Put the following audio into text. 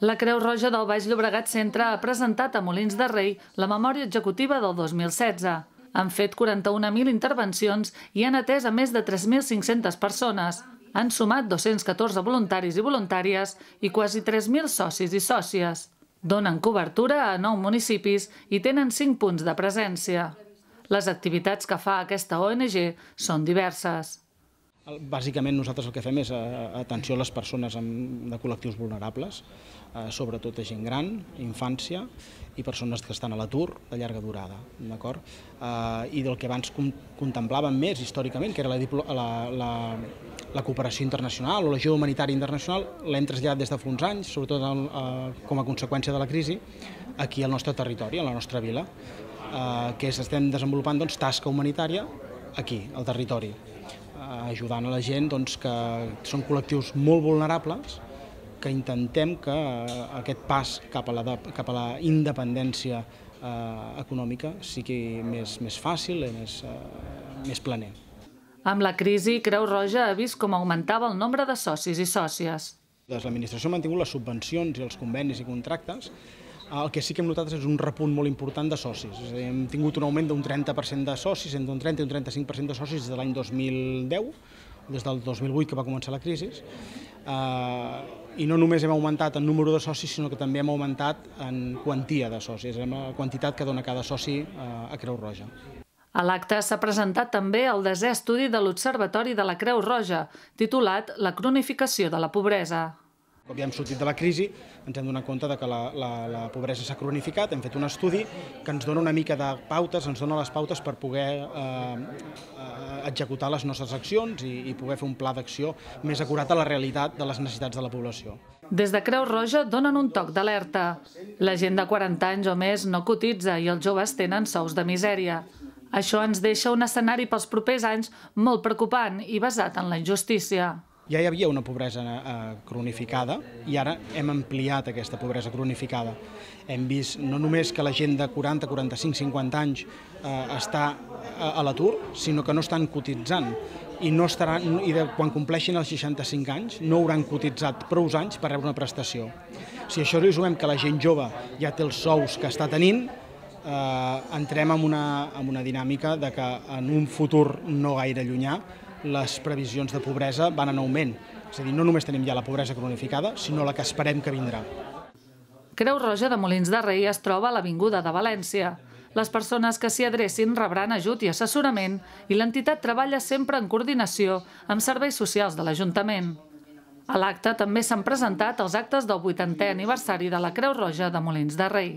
La Creu Roja del Baix Llobregat Centre ha presentat a Molins de Rei la memòria executiva del 2016. Han fet 41.000 intervencions i han atès a més de 3.500 persones. Han sumat 214 voluntaris i voluntàries i quasi 3.000 socis i sòcies. Donen cobertura a 9 municipis i tenen 5 punts de presència. Les activitats que fa aquesta ONG són diverses. Bàsicament nosaltres el que fem és eh, atenció a les persones amb, de col·lectius vulnerables, eh, sobretot a gent gran, infància i persones que estan a l'atur de llarga durada. d'acord? Eh, I del que abans contemplàvem més històricament, que era la, la, la, la cooperació internacional o l'ajuda humanitària internacional, l'hem traslladat des de fa uns anys, sobretot el, eh, com a conseqüència de la crisi, aquí al nostre territori, a la nostra vila, eh, que és, estem desenvolupant doncs, tasca humanitària aquí, al territori ajudant a la gent doncs, que són col·lectius molt vulnerables que intentem que eh, aquest pas cap a la, cap a la independència eh, econòmica sigui més, més fàcil i més, eh, més planer. Amb la crisi, Creu Roja ha vist com augmentava el nombre de socis i sòcies. L'administració ha mantingut les subvencions i els convenis i contractes el que sí que hem notat és un repunt molt important de socis. És a dir, hem tingut un augment d'un 30% de socis, entre un 30 i un 35% de socis des de l'any 2010, des del 2008 que va començar la crisi, eh, i no només hem augmentat en número de socis, sinó que també hem augmentat en quantia de socis, en la quantitat que dona cada soci eh, a Creu Roja. A l'acte s'ha presentat també el desè estudi de l'Observatori de la Creu Roja, titulat La cronificació de la pobresa. Ja hem sortit de la crisi, ens hem donat compte de que la, la, la pobresa s'ha cronificat, hem fet un estudi que ens dona una mica de pautes, ens dona les pautes per poder eh, eh, executar les nostres accions i, i poder fer un pla d'acció més acurat a la realitat de les necessitats de la població. Des de Creu Roja donen un toc d'alerta. La gent de 40 anys o més no cotitza i els joves tenen sous de misèria. Això ens deixa un escenari pels propers anys molt preocupant i basat en la injustícia ja hi havia una pobresa eh, cronificada i ara hem ampliat aquesta pobresa cronificada. Hem vist no només que la gent de 40, 45, 50 anys eh, està a, a l'atur, sinó que no estan cotitzant i, no estaran, i de, quan compleixin els 65 anys no hauran cotitzat prou anys per rebre una prestació. Si això li sumem que la gent jove ja té els sous que està tenint, eh, entrem en una, en una dinàmica de que en un futur no gaire llunyà les previsions de pobresa van en augment. És a dir, no només tenim ja la pobresa cronificada, sinó la que esperem que vindrà. Creu Roja de Molins de Rei es troba a l'Avinguda de València. Les persones que s'hi adrecin rebran ajut i assessorament i l'entitat treballa sempre en coordinació amb serveis socials de l'Ajuntament. A l'acte també s'han presentat els actes del 80è aniversari de la Creu Roja de Molins de Rei.